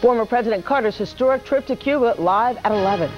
Former President Carter's historic trip to Cuba live at 11.